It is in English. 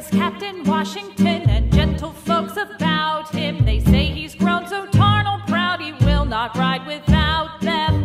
was Captain Washington, and gentle folks about him. They say he's grown so tarnal proud he will not ride without them.